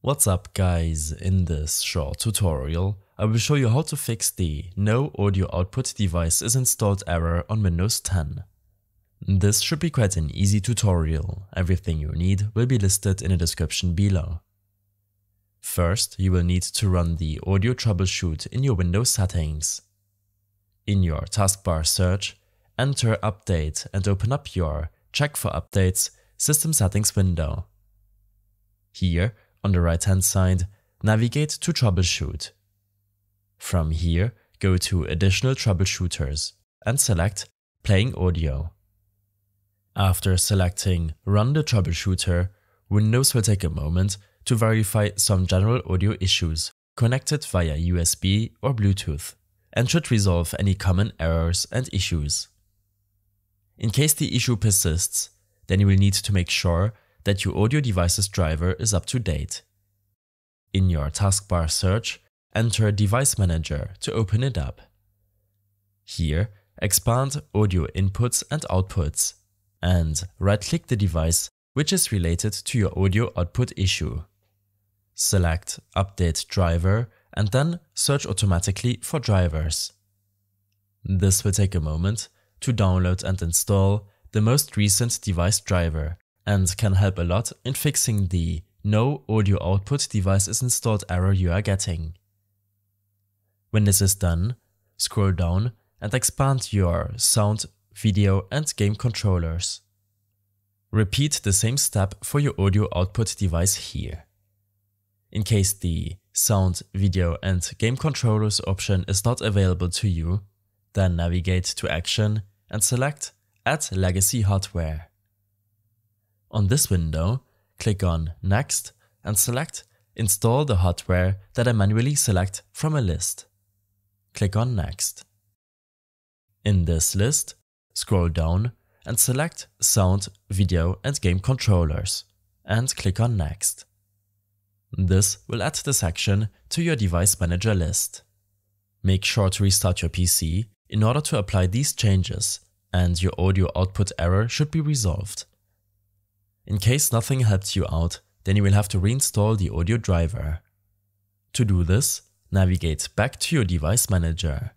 What's up guys, in this short tutorial I will show you how to fix the no audio output device is installed error on Windows 10. This should be quite an easy tutorial, everything you need will be listed in the description below. First, you will need to run the audio troubleshoot in your Windows settings. In your taskbar search, enter update and open up your check for updates system settings window. Here, on the right hand side, navigate to troubleshoot. From here, go to additional troubleshooters and select playing audio. After selecting run the troubleshooter, Windows will take a moment to verify some general audio issues connected via USB or Bluetooth and should resolve any common errors and issues. In case the issue persists, then you will need to make sure that your audio device's driver is up to date. In your taskbar search, enter Device Manager to open it up. Here, expand Audio Inputs and Outputs and right-click the device which is related to your audio output issue. Select Update Driver and then search automatically for drivers. This will take a moment to download and install the most recent device driver and can help a lot in fixing the no audio output device is installed error you are getting. When this is done, scroll down and expand your sound, video and game controllers. Repeat the same step for your audio output device here. In case the sound, video and game controllers option is not available to you, then navigate to Action and select Add Legacy Hardware. On this window, click on Next and select Install the hardware that I manually select from a list. Click on Next. In this list, scroll down and select Sound, Video and Game Controllers and click on Next. This will add the section to your Device Manager list. Make sure to restart your PC in order to apply these changes and your audio output error should be resolved. In case nothing helps you out, then you will have to reinstall the audio driver. To do this, navigate back to your device manager.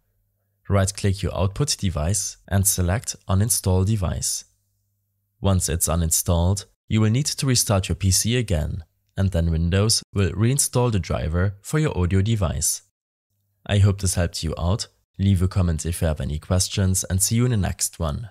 Right-click your output device and select Uninstall device. Once it's uninstalled, you will need to restart your PC again, and then Windows will reinstall the driver for your audio device. I hope this helped you out Leave a comment if you have any questions and see you in the next one.